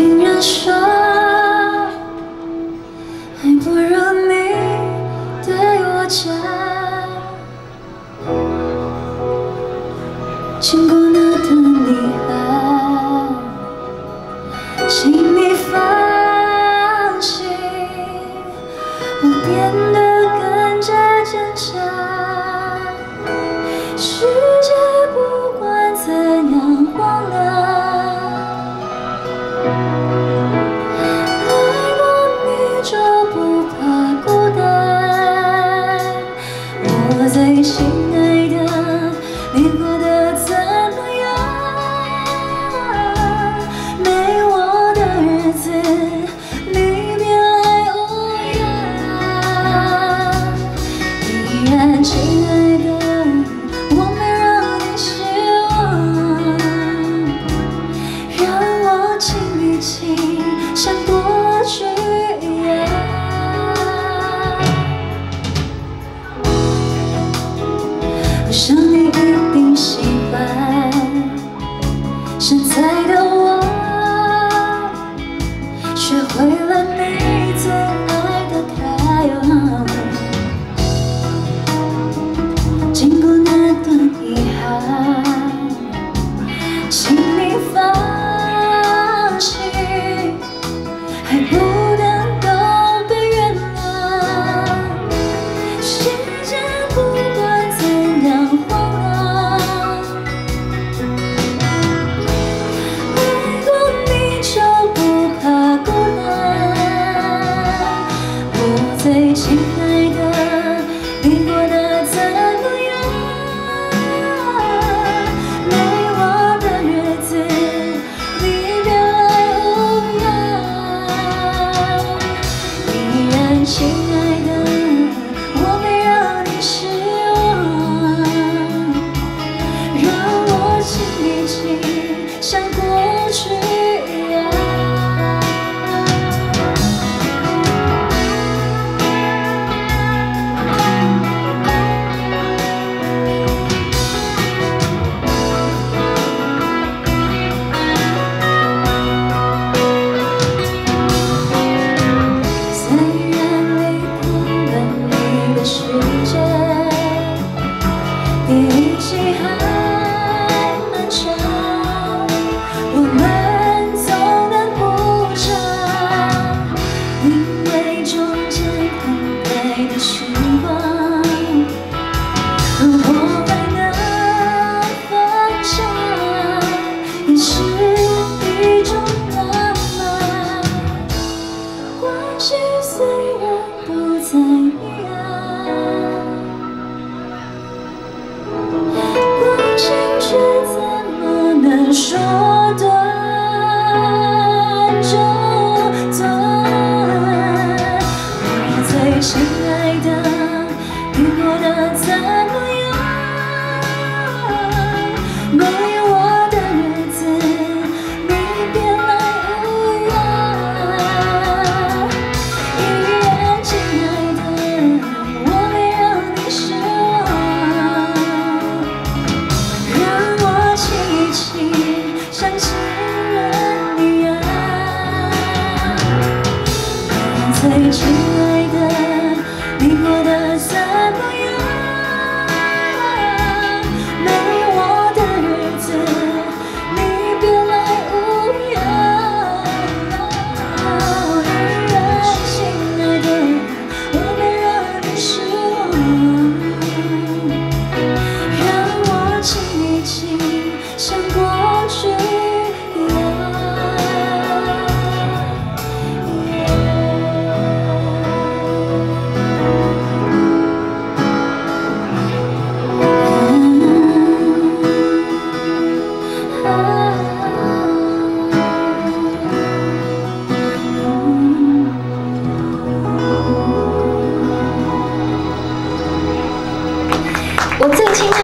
听人说还不如你对我讲。经过 soul. 已经像过去一样虽然离开了你的世界。亲爱的，你过得怎么样？没我的日子，你别来无恙。亲爱的，我没让你失望，让我亲一亲，想过。